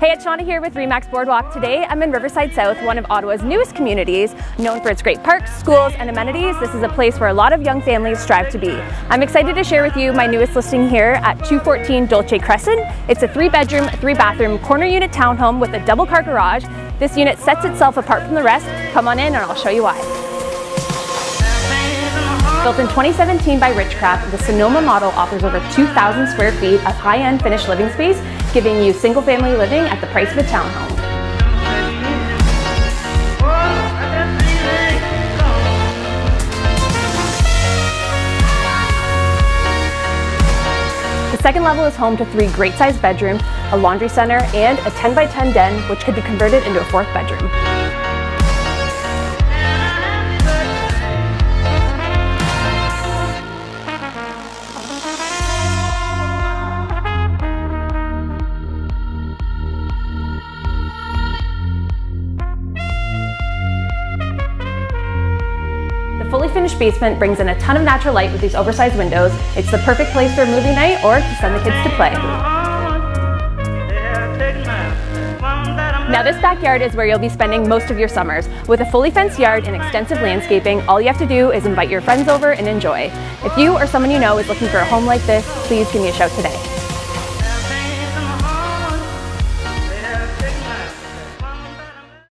Hey, it's Shauna here with Remax Boardwalk. Today I'm in Riverside South, one of Ottawa's newest communities. Known for its great parks, schools, and amenities, this is a place where a lot of young families strive to be. I'm excited to share with you my newest listing here at 214 Dolce Crescent. It's a three bedroom, three bathroom corner unit townhome with a double car garage. This unit sets itself apart from the rest. Come on in and I'll show you why. Built in 2017 by Richcraft, the Sonoma model offers over 2,000 square feet of high-end finished living space, giving you single-family living at the price of a townhome. The second level is home to three great-sized bedrooms, a laundry center, and a 10 by 10 den, which could be converted into a fourth bedroom. Fully finished basement brings in a ton of natural light with these oversized windows. It's the perfect place for a movie night or to send the kids to play. Now this backyard is where you'll be spending most of your summers. With a fully fenced yard and extensive landscaping, all you have to do is invite your friends over and enjoy. If you or someone you know is looking for a home like this, please give me a shout today.